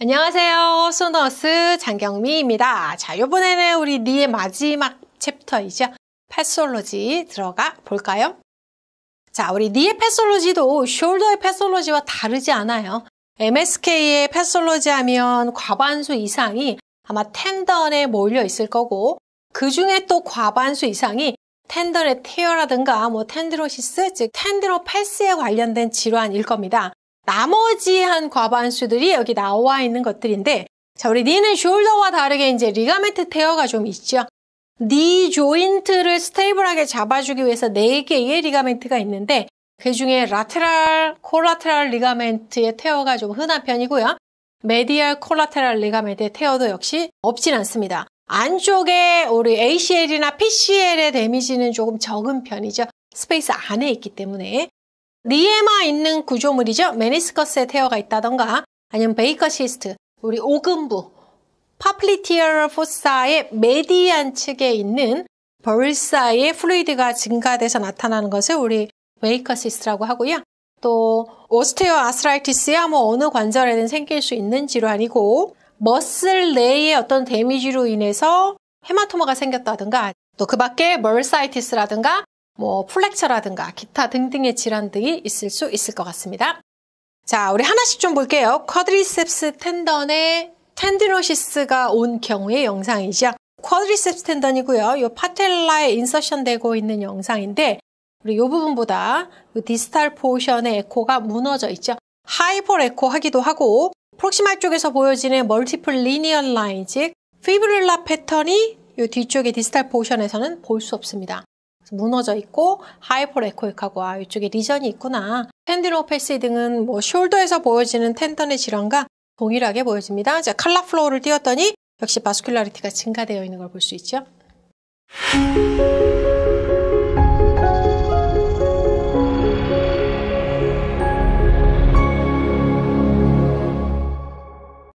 안녕하세요. 소너스 장경미입니다. 자, 이번에는 우리 니의 마지막 챕터이죠. 패솔로지 들어가 볼까요? 자, 우리 니의 패솔로지도 숄더의 패솔로지와 다르지 않아요. MSK의 패솔로지 하면 과반수 이상이 아마 텐던에 몰려 있을 거고 그 중에 또 과반수 이상이 텐던의 테어라든가 뭐 텐드로시스 즉 텐드로패스에 관련된 질환일 겁니다. 나머지 한 과반수들이 여기 나와 있는 것들인데 자 우리 knee는 shoulder와 다르게 이제 ligament tear가 좀 있죠. knee joint를 stable하게 잡아주기 위해서 4개의 ligament가 있는데 그 중에 lateral, collateral ligament의 tear가 좀 흔한 편이고요. medial collateral ligament의 tear도 역시 없진 않습니다. 안쪽에 우리 ACL이나 PCL의 damage는 조금 적은 편이죠. space 안에 있기 때문에 리에마 있는 구조물이죠. meniscus의 tear가 있다던가 아니면 Baker cyst, 우리 오금부, popliteal fossa의 medial 측에 있는 bursa의 fluid가 증가돼서 나타나는 것을 우리 웨이커 시스라고 하고요. 또 osteoarthritis야 뭐 어느 관절에든 생길 수 있는 질환이고 muscle 내의 어떤 damage로 인해서 hematoma가 생겼다든가 또 그 밖에 bursitis라든가 뭐 fracture라든가 기타 등등의 질환들이 있을 수 있을 것 같습니다. 자, 우리 하나씩 좀 볼게요. quadriceps tendon의 tendinosis가 온 경우의 영상이죠. quadriceps tendon이고요. 이 patella에 insertion 되고 있는 영상인데 우리 이 부분보다 이 distal portion의 echo가 무너져 있죠. hyperechoic하기도 하고 proximal 쪽에서 보여지는 multiple linear line 즉 fibrillar pattern이 이 뒤쪽의 distal portion에서는 볼 수 없습니다. 무너져 있고 하이퍼 에코익하고 아 이쪽에 lesion이 있구나. tendinopathy 등은 뭐 shoulder에서 보여지는 tendon의 질환과 동일하게 보여집니다. 자, 칼라 플로우를 띄웠더니 역시 vascularity가 증가되어 있는 걸 볼 수 있죠.